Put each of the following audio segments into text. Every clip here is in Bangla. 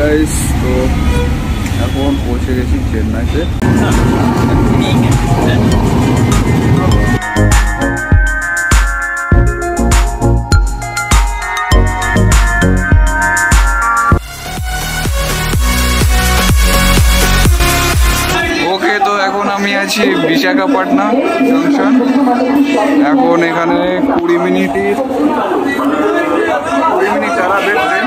গাইস তো এখন পৌঁছে গেছি চেন্নাইতে। আছি বিশাখাপাটনা জংশন। এখন এখানে কুড়ি মিনিটের কুড়ি মিনিট চালাবে ট্রেন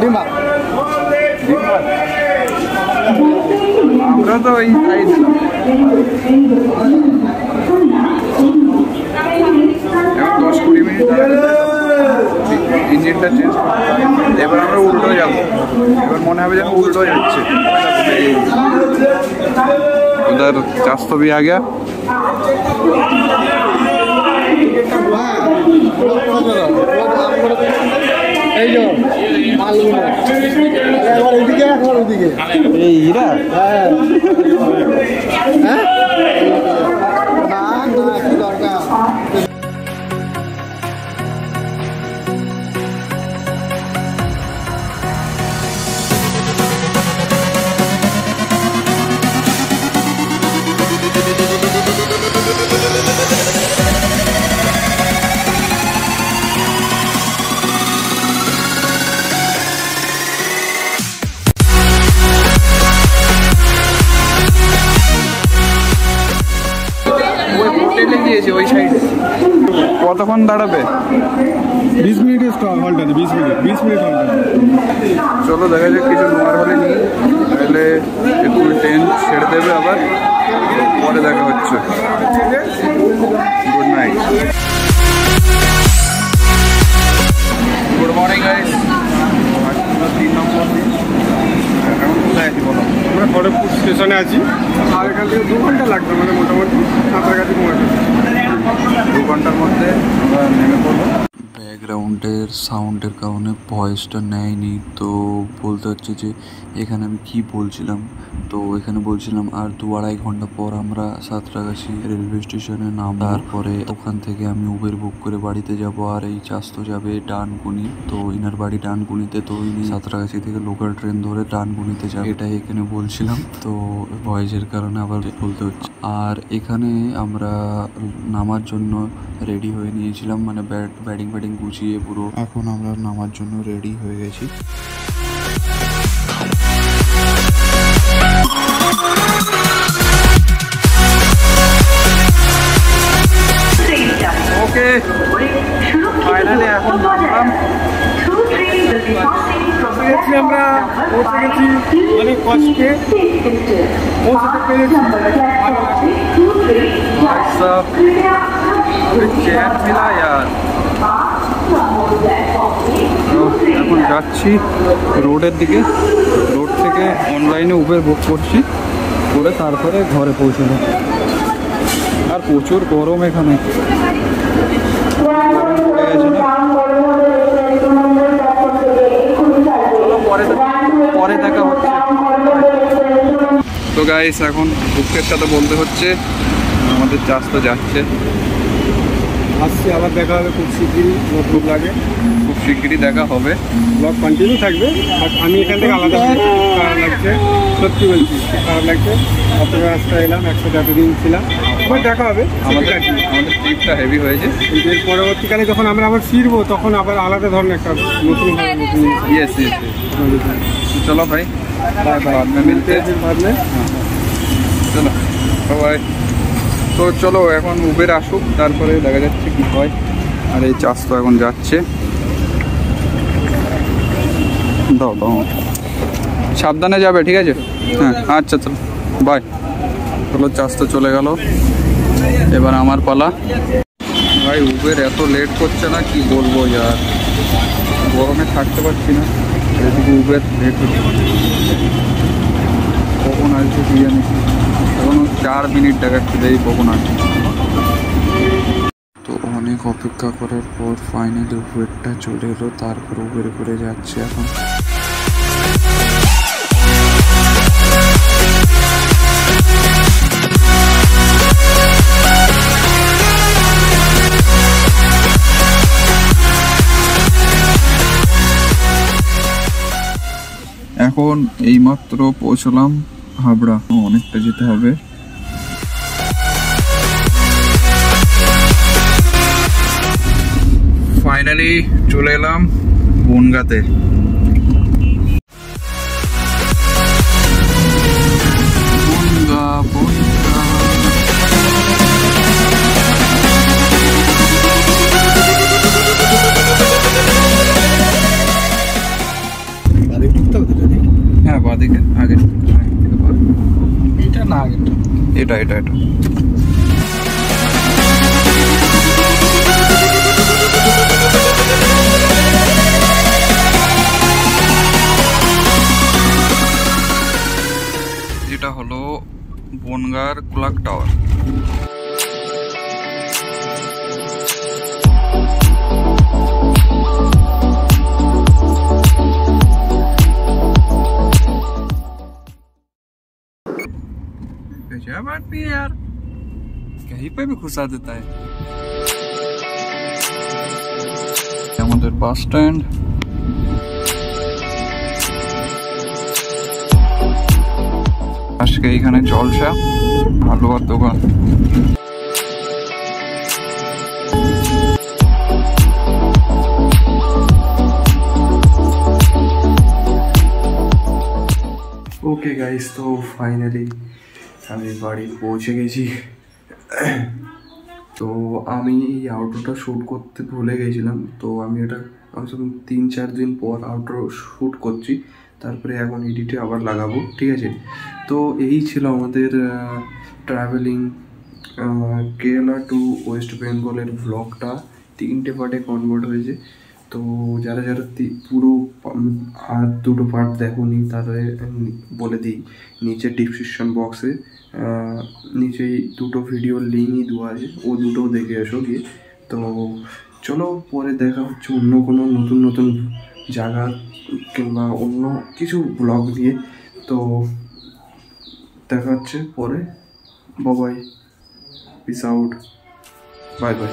ডিমা আমরা তো এই সাইড এখন দশ কুড়ি মিনিট ইঞ্জিনটা চেঞ্জ এবার আমরা উল্টো যাবো এবার মনে হবে যেন উল্টো যাচ্ছে उधर चास तो भी आ गया এই যে মালগুলো একবার এদিকে একবার ওদিকে। হ্যাঁ। হ্যাঁ। হোটেলে ওই সাইডে কতক্ষণ দাঁড়াবে? বিশ মিনিট হল্ট বিশ মিনিট বিশ মিনিট হল্ট চলো দেখা যাক কিছু নোয়ার হলে নিই। তাহলে একটু ট্রেন ছেড়ে দেবে আবার পরে দেখা হচ্ছে। Good night good morning guys তিন নম্বর দিন এখন কোথায় আছি বলো আমরা খড়গপুর স্টেশনে আছি। আর এখান থেকে দু ঘণ্টা লাগবে মানে মোটামুটি সাঁতরাগাছি পৌঁছাতে। দু ঘণ্টার মধ্যে আমরা নেমে পড়ব। ব্যাকগ্রাউন্ডের সাউন্ডের কারণে ভয়েসটা নেয়নি। তো বলতে হচ্ছে যে, এখানে আমি কি বলছিলাম? তো এখানে বলছিলাম, আর দু আড়াই ঘণ্টা পর আমরা সাঁতরাগাছি রেলওয়ে স্টেশনে নাম তারপরে ওখান থেকে আমি উবের বুক করে বাড়িতে যাব, আর এই চাস্তো যাবে ডানকুনি। তো ইনার বাড়ি ডানকুনিতে, তো ইনি সাঁতরাগাছি থেকে লোকাল ট্রেন ধরে ডানকুনিতে যাবে। এটাই এখানে বলছিলাম। তো ভয়েসের কারণে আবার বলতে হচ্ছে। আর এখানে আমরা নামার জন্য রেডি হয়ে নিয়েছিলাম মানে ব্যাট ব্যাটিং ব্যাটিং গুছিয়ে পুরো। এখন আমরা নামার জন্য রেডি হয়ে গেছি। ওকে এখন আমরা পৌঁছে গেছি অনেক কষ্টে। পৌঁছাতে পেরেছি। আচ্ছা। এখন যাচ্ছি রোডের দিকে। রোড থেকে অনলাইনে উবের বুক করছি। করে তারপরে ঘরে পৌঁছবো আর প্রচুর গরম এখানে। পরে দেখা হচ্ছে। তো গাইস এখন বুকের সাথে বলতে হচ্ছে। আমাদের চাষ তো যাচ্ছে। আসছি আবার দেখা হবে খুব শিগগিরই নতুন লাগে খুব শিগগিরই দেখা হবে ব্লগ কন্টিনিউ থাকবে বাট আমি এখান থেকে আলাদা হয়েছি। খুব খারাপ লাগছে সত্যি বলছি খুব খারাপ লাগছে অত রাস্তা এলাম একসাথে এতদিন ছিলাম আবার দেখা হবে আমাদের ঠিক আছে। আমাদের ট্রিপটা হেভি হয়েছে কিন্তু এর পরবর্তীকালে যখন আমরা আবার ফিরবো তখন আবার আলাদা ধরনের একটা নতুন ভাবে নতুন জিনিস ইয়েস ইয়েস চলো ভাই বাই বাই बाद में मिलते हैं। फिर बाद में চলো সবাই তো চলো, এখন উবের আসুক, তারপরে দেখা যাচ্ছে কি হয়। আর এই চাষ তো এখন যাচ্ছে। দাও দাও। সাবধানে যাবে, ঠিক আছে? হ্যাঁ আচ্ছা চলো। বাই চলো, চাষ তো চলে গেল। এবার আমার পালা। ভাই উবের এত লেট করছে না, কি বলব ইয়ার গরমে থাকতে পারছি না। এদিকে উবের লেট হচ্ছে। কখন আসবে কি চার মিনিট দেখাচ্ছে এই কখন আসবে তো অনেক অপেক্ষা করার পর ফাইনালি উবেরটা চলে এলো, তারপর উবের করে যাচ্ছে এখন। এখন এইমাত্র পৌঁছলাম হাবড়া অনেকটা যেতে হবে। ফাইনালি চলে এলাম বনগাতে। হ্যাঁ বাদিকে আগে আগে থেকে বাদ। এটা না আগেরটা এটা এটা এটা এটা হলো বনগার ক্লক টাওয়ার गजब आदमी है यार कहीं पे भी घुसा देता है আমাদের বাস স্ট্যান্ড আজকে এখানে জলসা হালুয়ার দোকান ওকে গাইস তো ফাইনালি আমি বাড়ি পৌঁছে গেছি। তো আমি এই আউটডোরটা শ্যুট করতে ভুলে গেছিলাম। তো আমি এটা কম তিন চার দিন পর আউটডোর শ্যুট করছি। তারপরে এখন এডিটে আবার লাগাবো, ঠিক আছে? তো এই ছিল আমাদের ট্রাভেলিং কেরালা টু ওয়েস্ট বেঙ্গলের ভ্লগটা তিনটে পার্টে কনভার্ট হয়েছে। তো যারা যারা পুরো আর দুটো পার্ট দেখোনি তাদের বলে দিই। নিচে ডিসক্রিপশন বক্সে নিচেই দুটো ভিডিও লিঙ্কই দেওয়া আছে, ও দুটো দেখে এসো গিয়ে। তো চলো পরে দেখা হচ্ছে অন্য কোনো নতুন নতুন জায়গা কিংবা অন্য কিছু ব্লগ দিয়ে তো দেখা হচ্ছে পরে। বাবাই পিস আউট বাই বাই